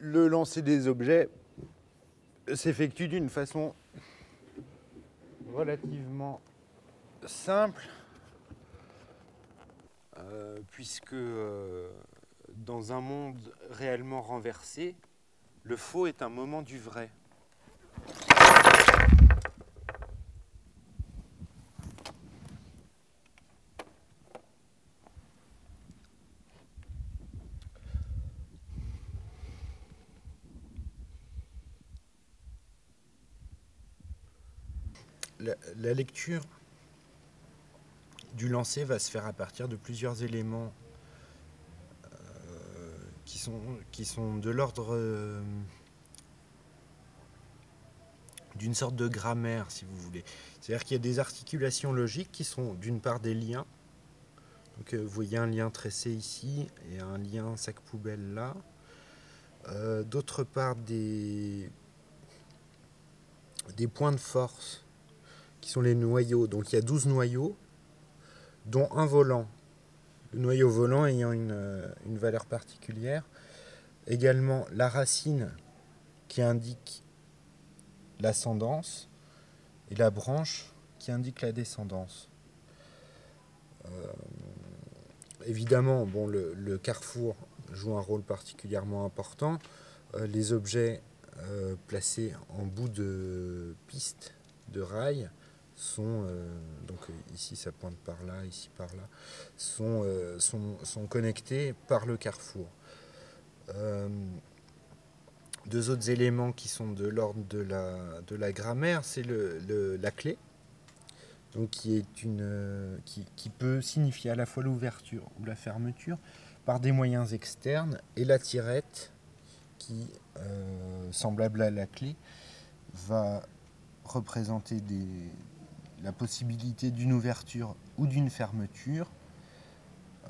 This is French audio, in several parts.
le lancer des objets s'effectue d'une façon relativement simple, euh, puisque euh, dans un monde réellement renversé, le faux est un moment du vrai. La, lecture du lancer va se faire à partir de plusieurs éléments euh, qui, sont, qui sont de l'ordre euh, d'une sorte de grammaire, si vous voulez. C'est-à-dire qu'il y a des articulations logiques qui sont d'une part des liens. Donc, euh, vous voyez un lien tressé ici et un lien sac poubelle là. D'autre part, des, des points de force qui sont les noyaux. Donc il y a 12 noyaux, dont un volant. Le noyau volant ayant une, une valeur particulière. Également la racine qui indique l'ascendance et la branche qui indique la descendance. Euh, évidemment, bon, le, carrefour joue un rôle particulièrement important. Euh, les objets euh, placés en bout de piste, de rail, sont, euh, donc ici ça pointe par là, ici par là, sont, euh, sont, sont connectés par le carrefour. Euh, deux autres éléments qui sont de l'ordre de la, de la grammaire, c'est le, la clé, donc qui, est une, qui, qui peut signifier à la fois l'ouverture ou la fermeture par des moyens externes, et la tirette qui, semblable à la clé, va représenter des, la possibilité d'une ouverture ou d'une fermeture,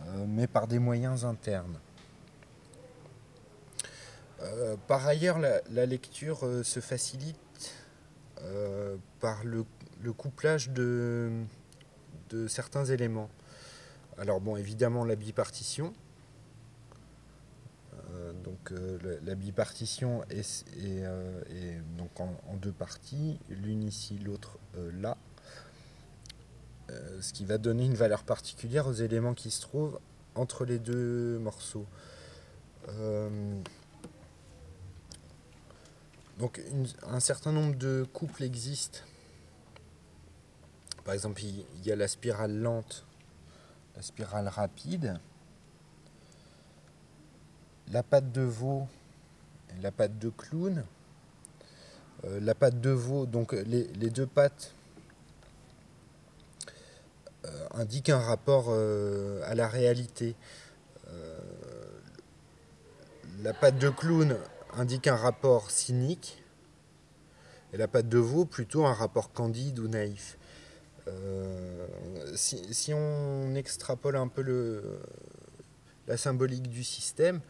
euh, mais par des moyens internes. Euh, par ailleurs, la, lecture euh, se facilite par le, couplage de, de, certains éléments. Alors bon, évidemment la bipartition. donc la, bipartition est, donc en, deux parties, l'une ici, l'autre là. Euh, ce qui va donner une valeur particulière aux éléments qui se trouvent entre les deux morceaux. Euh, donc un certain nombre de couples existent. Par exemple, il y a la spirale lente, la spirale rapide, la patte de veau la patte de clown. Euh, la patte de veau, donc les, deux pattes indique un rapport euh, à la réalité. Euh, la patte de clown indique un rapport cynique et la patte de veau plutôt un rapport candide ou naïf. si, on extrapole un peu la symbolique du système,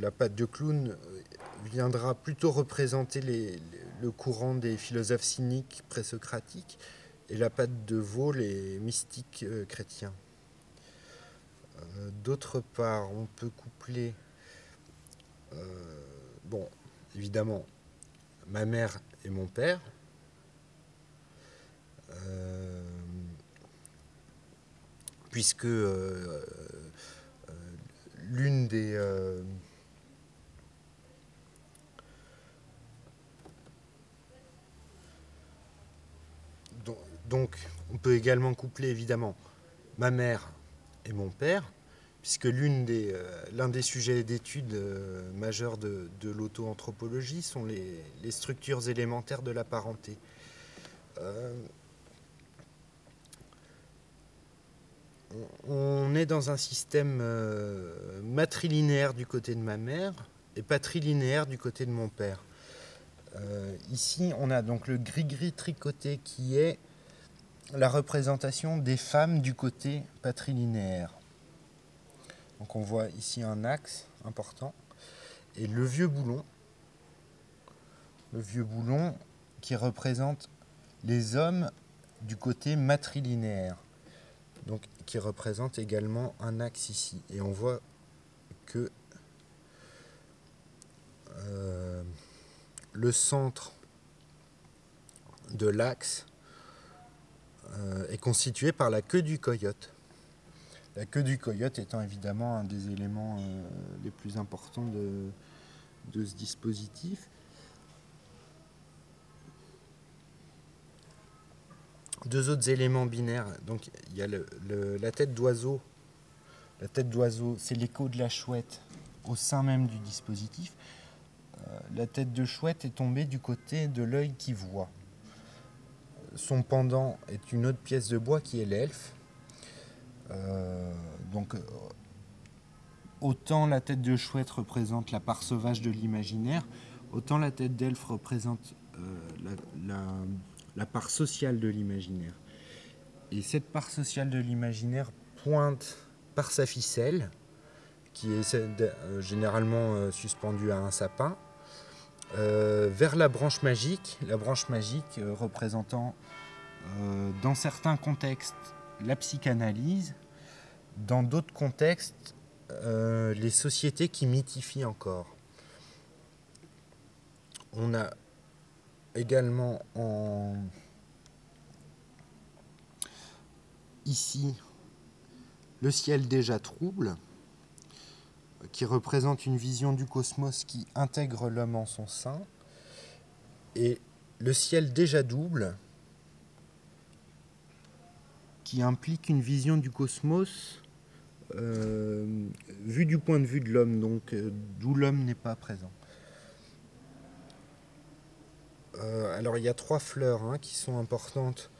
la patte de clown viendra plutôt représenter le courant des philosophes cyniques présocratiques et la patte de veau les mystiques euh, chrétiens. Euh, d'autre part, on peut coupler, euh, bon, évidemment, ma mère et mon père. puisque l'une des Donc, on peut également coupler évidemment ma mère et mon père, puisque euh, l'un des, sujets d'étude euh, majeurs de, l'auto-anthropologie sont les, structures élémentaires de la parenté. Euh, on est dans un système matrilinéaire du côté de ma mère et patrilinéaire du côté de mon père. ici, on a donc le gris-gris tricoté qui est la représentation des femmes du côté patrilinéaire. Donc on voit ici un axe important. Et le vieux boulon, le vieux boulon qui représente les hommes du côté matrilinéaire. Donc qui représente également un axe ici. Et on voit que le centre de l'axe euh, est constitué par la queue du coyote. La queue du coyote étant évidemment un des éléments euh, les plus importants de, ce dispositif. Deux autres éléments binaires. Donc il y a la tête d'oiseau. La tête d'oiseau, c'est l'écho de la chouette au sein même du dispositif. Euh, la tête de chouette est tombée du côté de l'œil qui voit. Son pendant est une autre pièce de bois qui est l'elfe. Euh, donc euh, autant la tête de chouette représente la part sauvage de l'imaginaire, autant la tête d'elfe représente euh, la, part sociale de l'imaginaire. Et cette part sociale de l'imaginaire pointe par sa ficelle, qui est généralement suspendue à un sapin, vers la branche magique, la branche magique euh, représentant euh, dans certains contextes la psychanalyse, dans d'autres contextes euh, les sociétés qui mythifient encore. On a également en ici le ciel déjà trouble, qui représente une vision du cosmos qui intègre l'homme en son sein, et le ciel déjà double, qui implique une vision du cosmos euh, vue du point de vue de l'homme, donc euh, d'où l'homme n'est pas présent. Euh, alors il y a trois fleurs hein, qui sont importantes,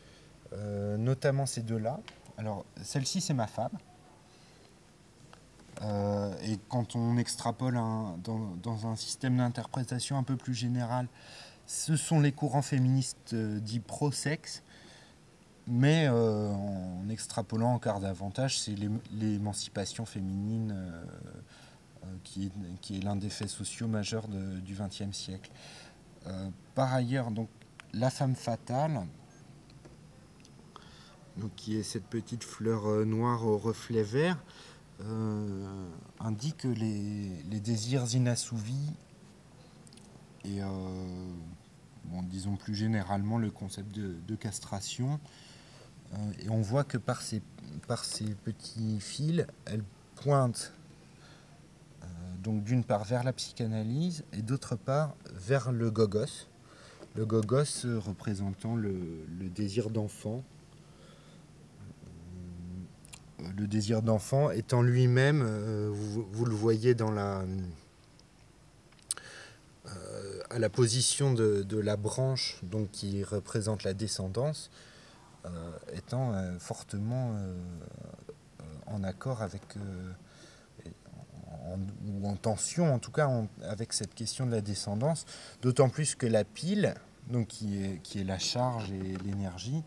notamment ces deux-là. Alors celle-ci c'est ma femme. Euh, et quand on extrapole dans, un système d'interprétation un peu plus général, ce sont les courants féministes euh, dits pro-sexe, mais euh, en extrapolant encore davantage, c'est l'ém- l'émancipation féminine qui est, l'un des faits sociaux majeurs du XXe siècle. Par ailleurs, donc, la femme fatale, donc, qui est cette petite fleur noire au reflet vert, euh, indique les, désirs inassouvis et, euh, disons plus généralement, le concept de, castration. Euh, et on voit que par ces, petits fils, elle pointe donc d'une part vers la psychanalyse et d'autre part vers le gogos. Le gogos représentant le désir d'enfant. Le désir d'enfant étant lui-même, euh, vous, le voyez dans la, euh, à la position de, la branche donc, qui représente la descendance, euh, étant fortement en accord avec, en- ou en tension en tout cas en- avec cette question de la descendance, d'autant plus que la pile, donc qui est, qui est la charge et l'énergie,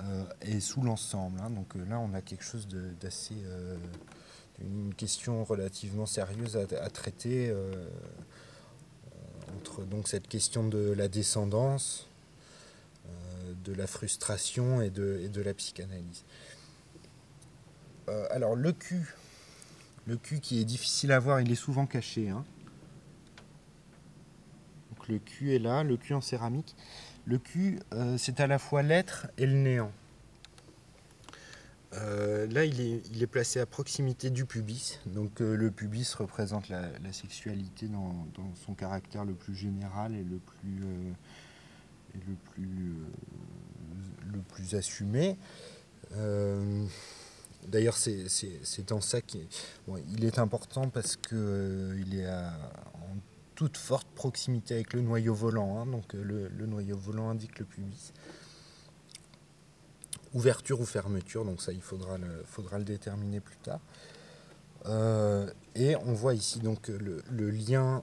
euh, est sous l'ensemble. hein. Donc euh, là, on a quelque chose d'assez... euh, une question relativement sérieuse à, traiter euh, entre donc cette question de la descendance, euh, de la frustration et de, et de la psychanalyse. Euh, alors le cul, le cul qui est difficile à voir, il est souvent caché. hein. Donc le cul est là, le cul en céramique. Le cul, euh, c'est à la fois l'être et le néant. Euh, là, il est, placé à proximité du pubis. Donc, euh, le pubis représente la, sexualité dans, son caractère le plus général et le plus, assumé. D'ailleurs, c'est dans ça qu'il est important parce qu'il est à- en toute forte proximité avec le noyau volant. hein. donc, euh, le, noyau volant indique le pubis ouverture ou fermeture, donc ça il faudra le, déterminer plus tard. Euh, et on voit ici donc le, lien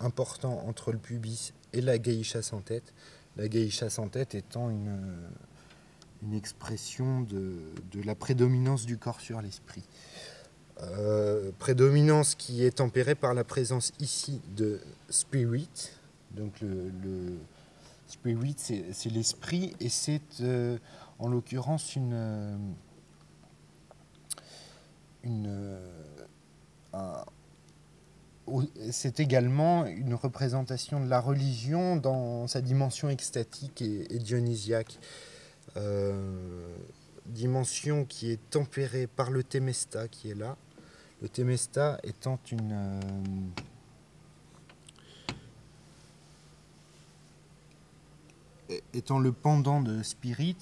important entre le pubis et la geisha sans tête. La geisha sans tête étant une, expression de la prédominance du corps sur l'esprit. Euh, prédominance qui est tempérée par la présence ici de spirit. Donc le, spirit c'est l'esprit et c'est euh, en l'occurrence une, euh, une, un, c'est également une représentation de la religion dans sa dimension extatique et, dionysiaque. Dimension qui est tempérée par le Temesta qui est là. Le Temesta étant une... Euh, étant le pendant de Spirit,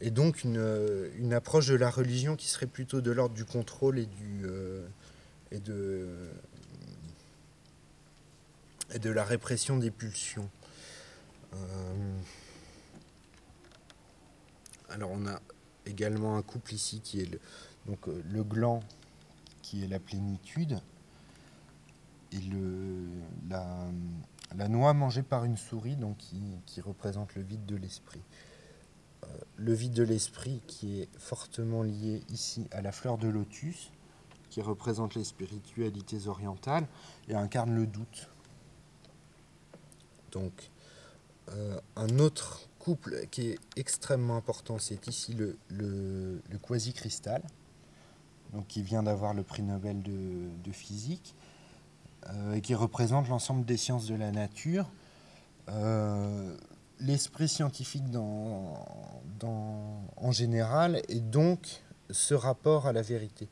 et donc une, approche de la religion qui serait plutôt de l'ordre du contrôle et, du, euh, et, de, et de la répression des pulsions. Euh, alors on a également un couple ici qui est le, donc, euh, le gland qui est la plénitude et la, noix mangée par une souris donc qui représente le vide de l'esprit le vide de l'esprit qui est fortement lié ici à la fleur de lotus, qui représente les spiritualités orientales et incarne le doute. Donc, euh, un autre couple qui est extrêmement important, c'est ici le, le, quasi-cristal, donc qui vient d'avoir le prix Nobel de, physique, euh, et qui représente l'ensemble des sciences de la nature. Euh, l'esprit scientifique en général et donc ce rapport à la vérité,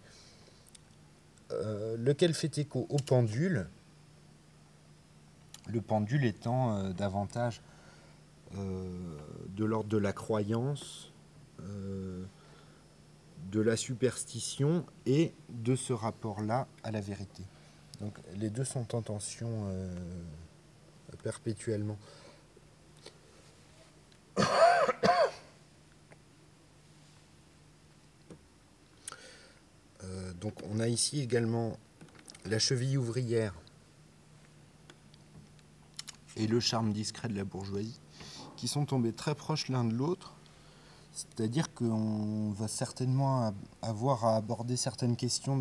euh, lequel fait écho au pendule, le pendule étant davantage de l'ordre de la croyance, de la superstition et de ce rapport-là à la vérité. Donc les deux sont en tension perpétuellement. Euh, donc on a ici également la cheville ouvrière et le charme discret de la bourgeoisie qui sont tombés très proches l'un de l'autre. C'est-à-dire qu'on va certainement avoir à aborder certaines questions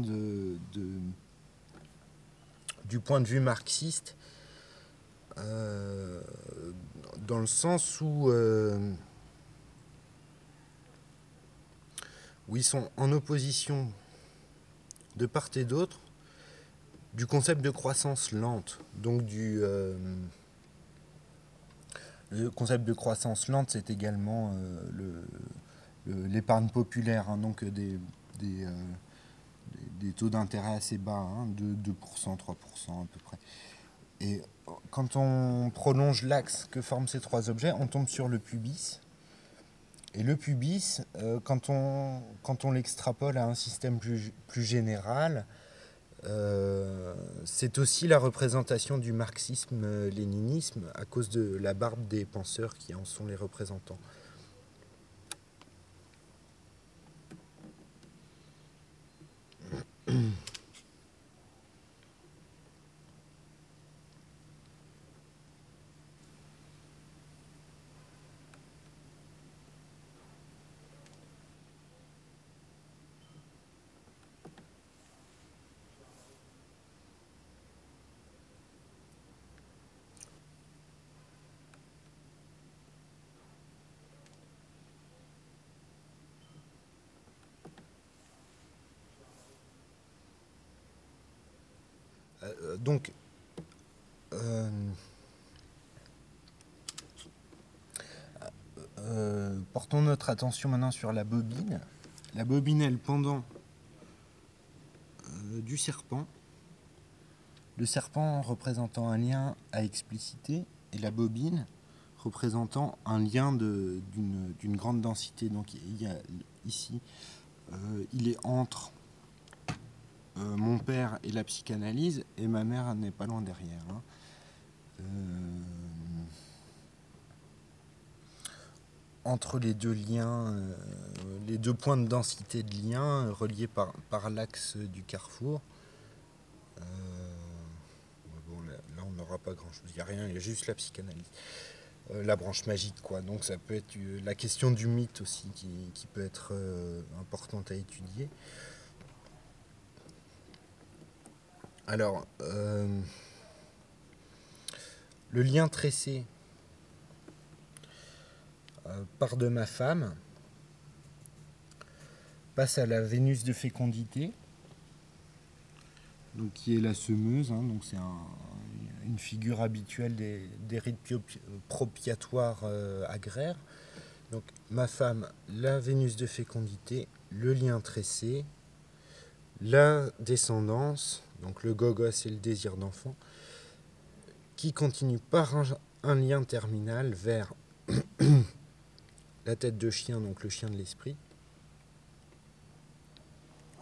du point de vue marxiste, euh, dans le sens où, euh, où ils sont en opposition de part et d'autre du concept de croissance lente. Donc du euh, le concept de croissance lente, c'est également euh, l'épargne populaire, hein, donc des, des, des, taux d'intérêt assez bas, hein, de 2%, 3% à peu près. Et quand on prolonge l'axe que forment ces trois objets, on tombe sur le pubis. Et le pubis, euh, quand on, quand on l'extrapole à un système plus, plus général, euh, c'est aussi la représentation du marxisme-léninisme à cause de la barbe des penseurs qui en sont les représentants. Euh, donc, euh, euh, portons notre attention maintenant sur la bobine. La bobine est le pendant du serpent. Le serpent représentant un lien à expliciter et la bobine représentant un lien d'une grande densité. Donc il y a ici, il est entre euh, mon père est la psychanalyse et ma mère n'est pas loin derrière. Hein. Euh, entre les deux liens, euh, les deux points de densité de lien reliés par, l'axe du carrefour. là, on n'aura pas grand-chose. Il n'y a rien, il y a juste la psychanalyse. la branche magique, quoi. Donc ça peut être la question du mythe aussi qui peut être importante à étudier. Alors, euh, le lien tressé euh, part de ma femme, passe à la Vénus de fécondité. donc, qui est la semeuse. Hein, donc c'est une figure habituelle des, rites propiatoires euh, agraires. Donc ma femme, la Vénus de fécondité, le lien tressé, la descendance, donc le gogos et le désir d'enfant, qui continue par un lien terminal vers la tête de chien, donc le chien de l'esprit.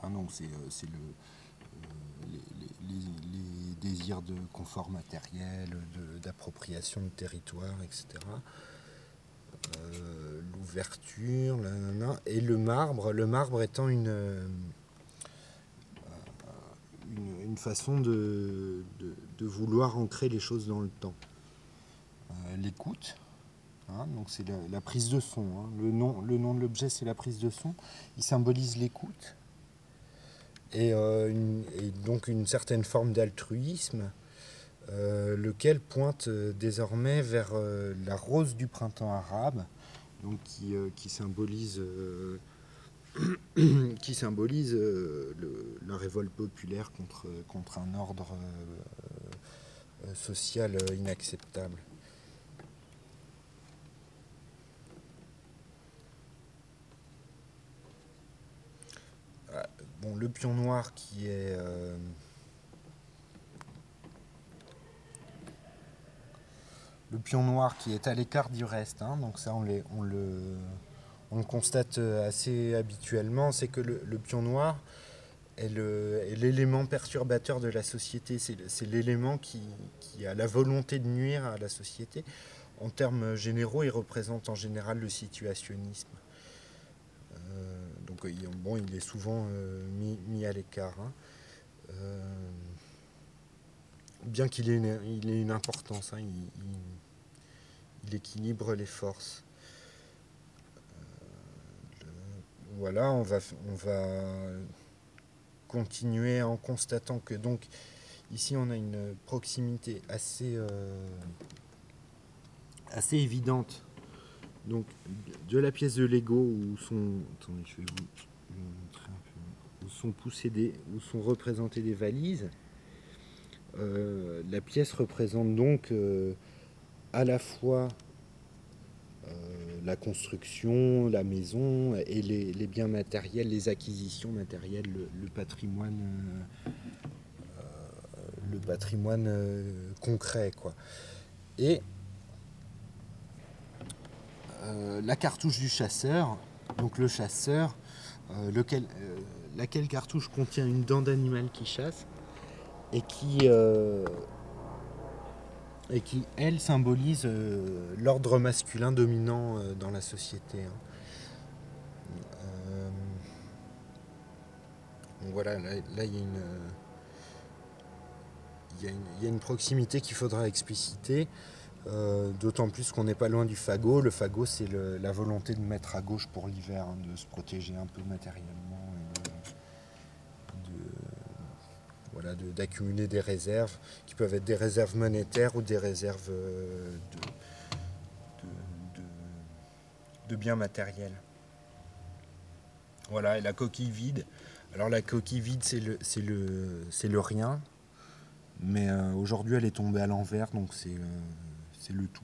Ah donc c'est euh, le, euh, les, désirs de confort matériel, d'appropriation de, territoire, etc. Euh, l'ouverture, et le marbre, le marbre étant une, une, façon de, vouloir ancrer les choses dans le temps. L'écoute, Hein, donc c'est la, prise de son. Hein. Le, nom, le nom de l'objet, c'est la prise de son. Il symbolise l'écoute et, euh, donc une certaine forme d'altruisme, euh, lequel pointe euh, désormais vers la rose du printemps arabe, qui, symbolise, qui symbolise la révolte populaire contre, contre un ordre social inacceptable. le pion noir qui est euh, le pion noir qui est à l'écart du reste, hein, donc ça on, on, le, on, constate assez habituellement, c'est que le, pion noir est l'élément perturbateur de la société, c'est l'élément qui, a la volonté de nuire à la société. En termes généraux, il représente en général le situationnisme. Euh, donc bon, il est souvent euh, mis, à l'écart. Hein. Euh, bien qu'il ait, une, il ait une importance, hein, il, équilibre les forces. Voilà, on va, on va continuer en constatant que donc ici on a une proximité assez, assez évidente donc de la pièce de Lego où sont, où sont poussées des, où sont représentées des valises. Euh, la pièce représente donc euh, à la fois euh, la construction, la maison et les, biens matériels, les acquisitions matérielles, le, patrimoine, le patrimoine concret, quoi. Et euh, la cartouche du chasseur, donc le chasseur, euh, lequel, euh, laquelle cartouche contient une dent d'animal qui chasse et qui, et qui elle, symbolise l'ordre masculin dominant dans la société. Hein. voilà, là, il y a une il y, a une proximité qu'il faudra expliciter. Euh, d'autant plus qu'on n'est pas loin du fagot. Le fagot, c'est la volonté de mettre à gauche pour l'hiver, hein, de se protéger un peu matériellement voilà, d'accumuler des réserves qui peuvent être des réserves monétaires ou des réserves euh, de, biens matériels. Voilà, et la coquille vide. Alors la coquille vide, c'est le, rien. Mais euh, aujourd'hui, elle est tombée à l'envers, donc c'est c'est le tout.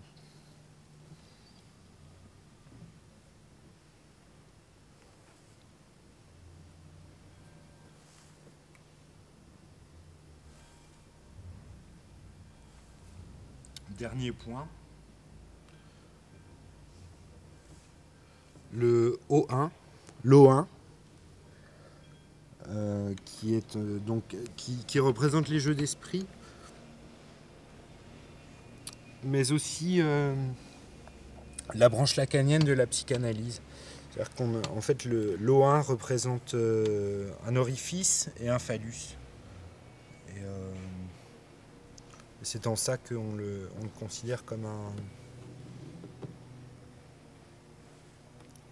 Dernier point. Le O1, l'O1, euh, qui est euh, donc qui représente les jeux d'esprit mais aussi euh, la branche lacanienne de la psychanalyse. C'est-à-dire qu'en fait, l'O1 représente un orifice et un phallus. Et c'est en ça qu'on le, on le considère comme un,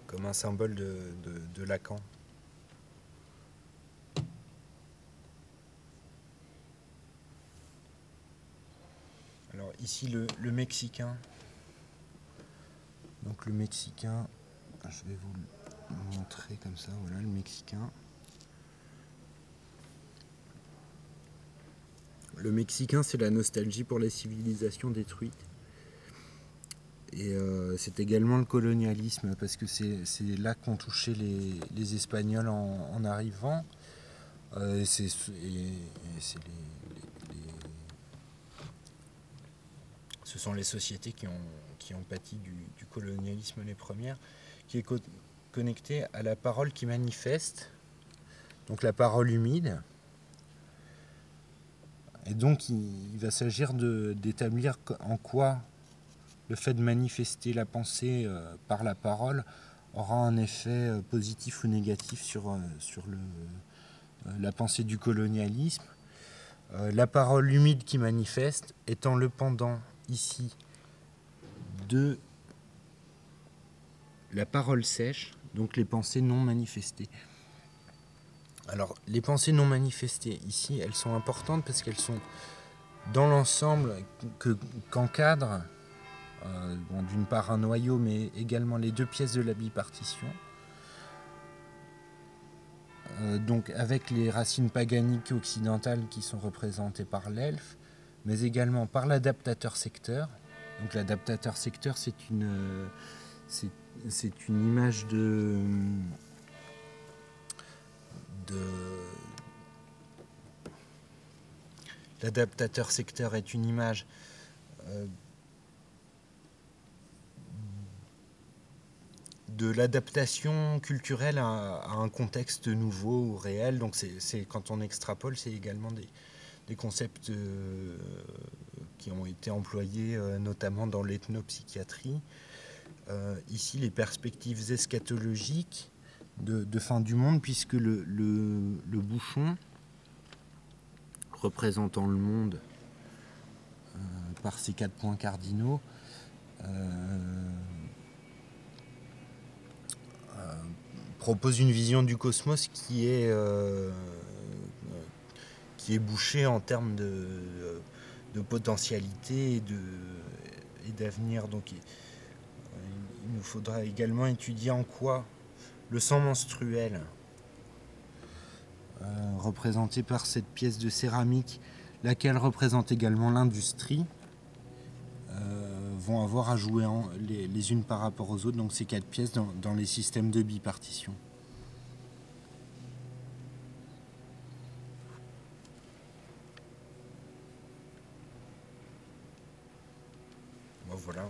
comme un symbole de, de Lacan. Alors ici le, Mexicain. Donc le Mexicain, je vais vous le montrer comme ça, voilà le Mexicain. Le mexicain, c'est la nostalgie pour les civilisations détruites. Et euh, c'est également le colonialisme, parce que c'est là qu'ont touché les, Espagnols en, arrivant. Ce sont les sociétés qui ont, qui pâti du, colonialisme les premières, qui est co connecté à la parole qui manifeste, donc la parole humide. Et donc il, va s'agir d'établir en quoi le fait de manifester la pensée euh, par la parole aura un effet euh, positif ou négatif sur, euh, la pensée du colonialisme. La parole humide qui manifeste étant le pendant ici de la parole sèche, donc les pensées non manifestées. Alors, les pensées non manifestées, ici, elles sont importantes parce qu'elles sont dans l'ensemble qu'encadre euh, d'une part un noyau, mais également les deux pièces de la bipartition. Euh, donc avec les racines paganiques occidentales qui sont représentées par l'elfe, mais également par l'adaptateur secteur. Donc l'adaptateur secteur, c'est une, euh, c'est une image de, l'adaptateur secteur est une image euh, de l'adaptation culturelle à, un contexte nouveau ou réel. Donc c'est quand on extrapole, c'est également des, concepts euh, qui ont été employés euh, notamment dans l'ethnopsychiatrie. Ici, les perspectives eschatologiques de, fin du monde, puisque le, bouchon représentant le monde euh, par ces quatre points cardinaux euh, propose une vision du cosmos qui est, euh, qui est bouchée en termes de, potentialité et d'avenir. Donc il, nous faudra également étudier en quoi le sang menstruel, euh, représenté par cette pièce de céramique, laquelle représente également l'industrie, euh, vont avoir à jouer en, les, les, unes par rapport aux autres, donc ces quatre pièces dans, dans les systèmes de bipartition. Bon, voilà.